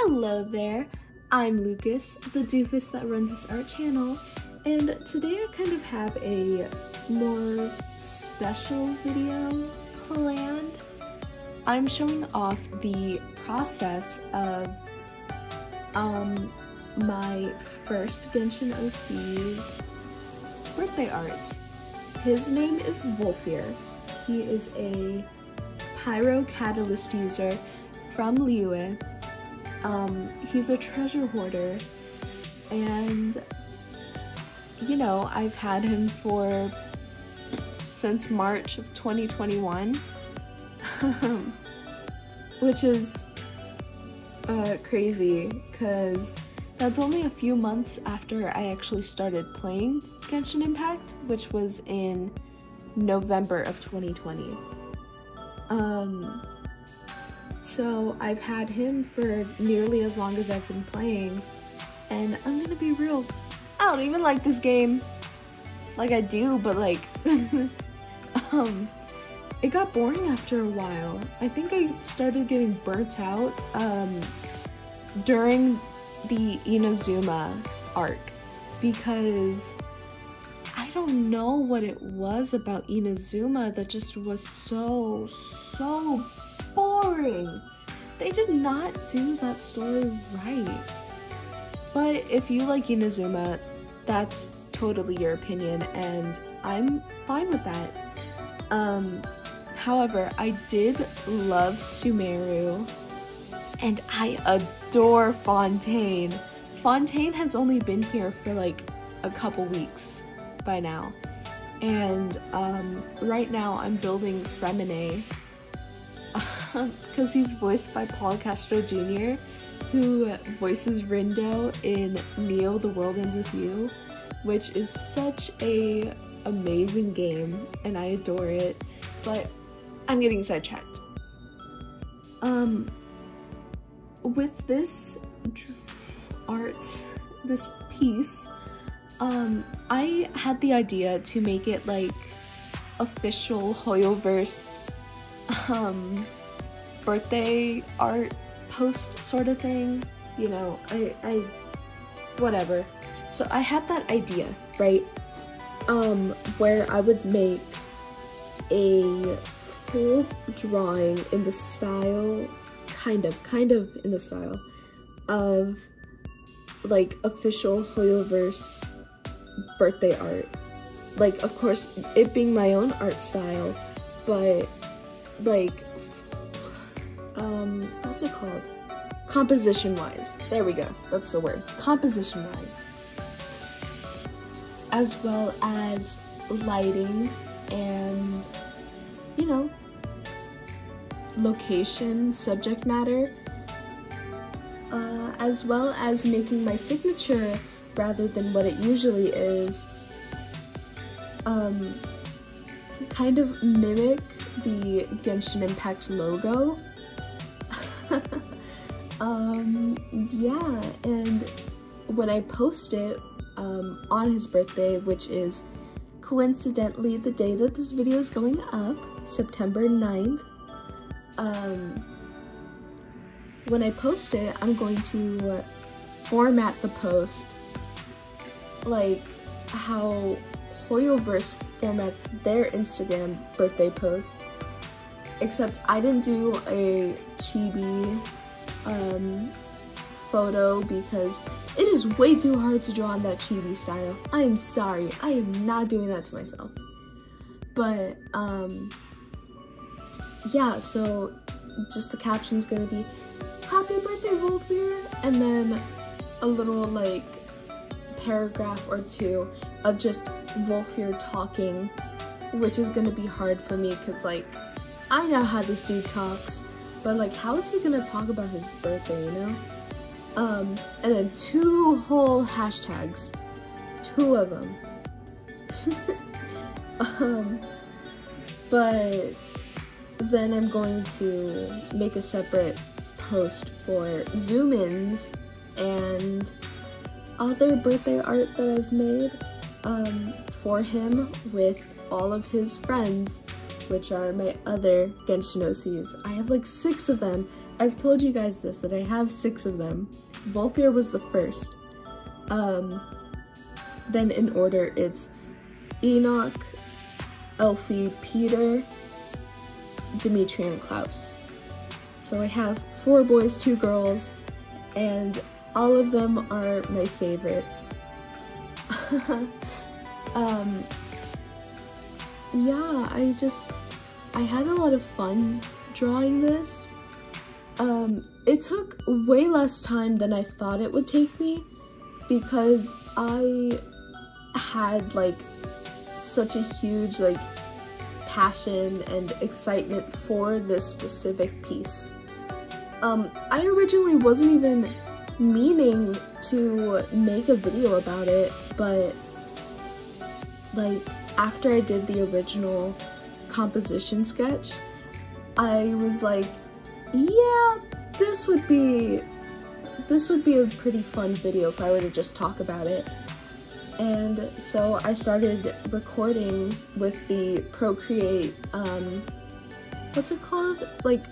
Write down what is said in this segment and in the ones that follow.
Hello there, I'm Lucas, the doofus that runs this art channel, and today I kind of have a more special video planned. I'm showing off the process of um, my first Genshin OC's birthday art. His name is Volfir. He is a Pyro Catalyst user from Liyue. Um, he's a treasure hoarder, and you know, I've had him for since March of 2021, which is uh, crazy because that's only a few months after I actually started playing Genshin Impact, which was in November of 2020. Um, so I've had him for nearly as long as I've been playing, and I'm gonna be real, I don't even like this game. Like I do, but like, um, it got boring after a while. I think I started getting burnt out, um, during the Inazuma arc, because I don't know what it was about Inazuma that just was so, so boring. They did not do that story right. But if you like Inazuma, that's totally your opinion, and I'm fine with that. Um, however, I did love Sumeru, and I adore Fontaine. Fontaine has only been here for like a couple weeks by now. And um, right now I'm building Freminet because he's voiced by Paul Castro Jr., who voices Rindo in Neo: The World Ends with You, which is such a amazing game, and I adore it. But I'm getting sidetracked. Um, with this art, this piece, um, I had the idea to make it like official Hoyoverse, um, birthday art post sort of thing. You know, I, I, whatever. So I had that idea, right? Um, where I would make a full drawing in the style, kind of, kind of in the style of like official Hoyoverse birthday art. Like, of course, it being my own art style, but like um, what's it called? Composition wise. There we go. That's the word. Composition wise. As well as lighting and, you know, location, subject matter, uh, as well as making my signature rather than what it usually is. Um, kind of mimic the Genshin Impact logo um, yeah, and when I post it um, on his birthday, which is coincidentally the day that this video is going up, September 9th, um, when I post it, I'm going to format the post like how Hoyoverse formats their Instagram birthday posts except I didn't do a chibi um, photo because it is way too hard to draw in that chibi style. I am sorry, I am not doing that to myself. But, um, yeah, so just the caption's gonna be, Happy birthday, Volfir! And then a little, like, paragraph or two of just Volfir talking, which is gonna be hard for me because, like, I know how this dude talks, but like, how is he gonna talk about his birthday, you know? Um, and then two whole hashtags, two of them. um, but then I'm going to make a separate post for zoom-ins and other birthday art that I've made um, for him with all of his friends which are my other Genshin OCs. I have like six of them. I've told you guys this, that I have six of them. Volfir was the first. Um, then in order, it's Enoch, Elfie, Peter, Dimitri, and Klaus. So I have four boys, two girls, and all of them are my favorites. um, yeah, I just, I had a lot of fun drawing this. Um, it took way less time than I thought it would take me because I had like such a huge like passion and excitement for this specific piece. Um, I originally wasn't even meaning to make a video about it, but like after I did the original composition sketch, I was like, yeah, this would be this would be a pretty fun video if I were to just talk about it. And so I started recording with the Procreate, um, what's it called? Like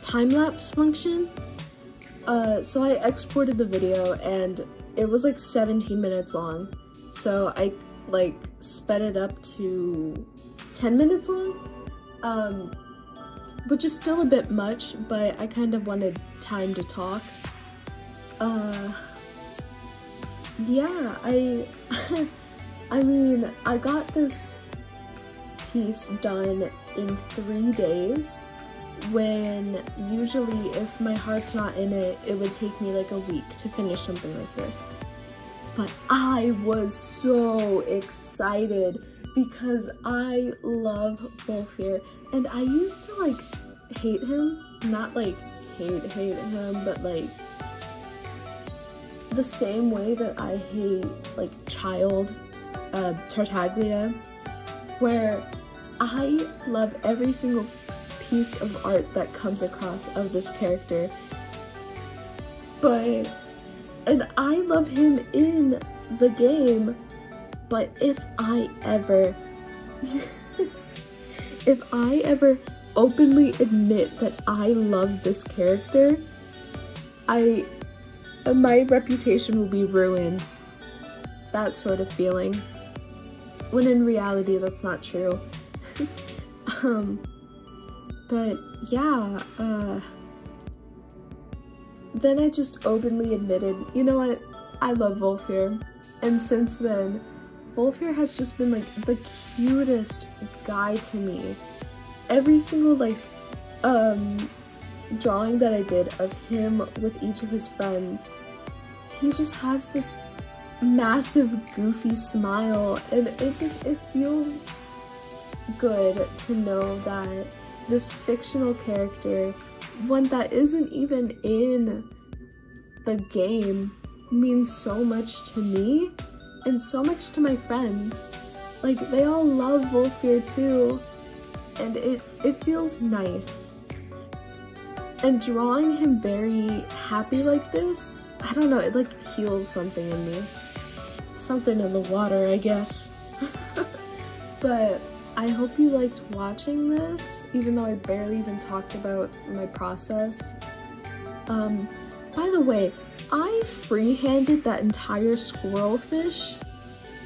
time-lapse function. Uh, so I exported the video and it was like 17 minutes long. So I like sped it up to 10 minutes long, um, which is still a bit much, but I kind of wanted time to talk. Uh, yeah, I, I mean, I got this piece done in three days when usually if my heart's not in it, it would take me like a week to finish something like this. But I was so excited because I love Volfir and I used to like hate him, not like hate hate him, but like the same way that I hate like Childe uh, Tartaglia, where I love every single piece of art that comes across of this character. But, and I love him in the game, but if I ever, if I ever openly admit that I love this character, I, my reputation will be ruined. That sort of feeling. When in reality, that's not true. um, but yeah, uh, then I just openly admitted, you know what, I love Volfir. And since then, Volfir has just been like the cutest guy to me. Every single like um drawing that I did of him with each of his friends, he just has this massive goofy smile and it just it feels good to know that this fictional character, one that isn't even in the game, means so much to me and so much to my friends. Like, they all love Volfir too, and it, it feels nice. And drawing him very happy like this, I don't know, it like heals something in me. Something in the water, I guess. but I hope you liked watching this even though I barely even talked about my process. Um, by the way, I freehanded that entire squirrel fish.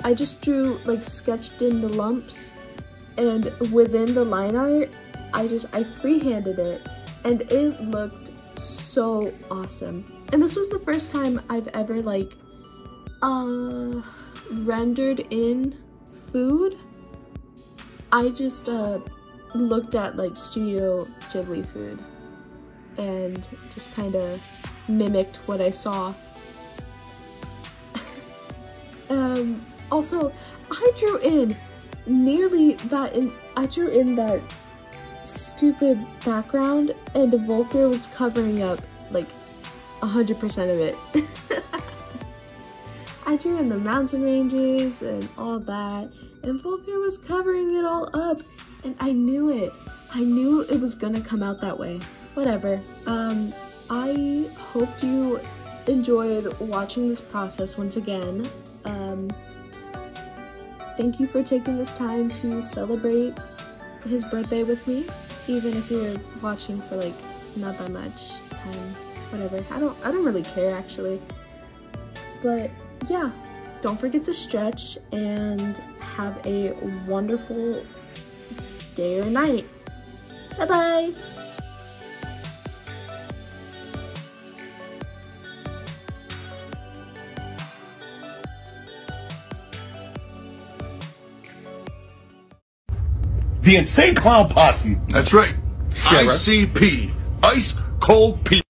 I just drew, like, sketched in the lumps, and within the line art, I just, I freehanded it, and it looked so awesome. And this was the first time I've ever, like, uh, rendered in food. I just, uh, looked at like Studio Ghibli food and just kind of mimicked what I saw. um, also, I drew in nearly that in I drew in that stupid background and Volfir was covering up like 100% of it. I drew in the mountain ranges and all that and Volfir was covering it all up and I knew it. I knew it was gonna come out that way. Whatever. Um, I hoped you enjoyed watching this process once again. Um, thank you for taking this time to celebrate his birthday with me, even if you're watching for like not that much time, whatever. I don't I don't really care actually. But yeah, don't forget to stretch and have a wonderful day or night. Bye bye. The Insane Clown Posse. That's right. Sarah. ICP. Ice Cold P.